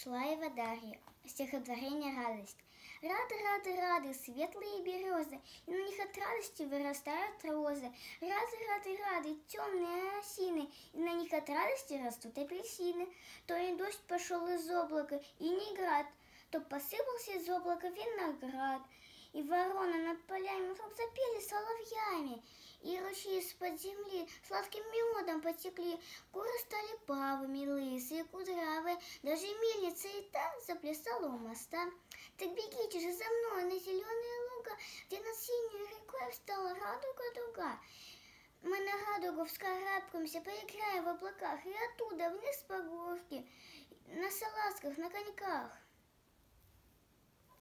Шла Ева Дарья, стихотворение «Радость». Рады, рады, рады, светлые березы, и на них от радости вырастают розы. Рады, рады, рады, темные осины, и на них от радости растут апельсины. То и дождь пошел из облака, и не град, то посыпался из облака виноград. И вороны над полями вдруг запели соловьями, и ручьи из-под земли сладким медом потекли, горы стали павами, лысые, кудрявые, даже мельница и та заплясала у моста. Так бегите же за мной на зеленые луга, где над синей рекой встала радуга-дуга. Мы на радугу вскарабкаемся, поиграем в облаках, и оттуда вниз по горке, на салазках, на коньках.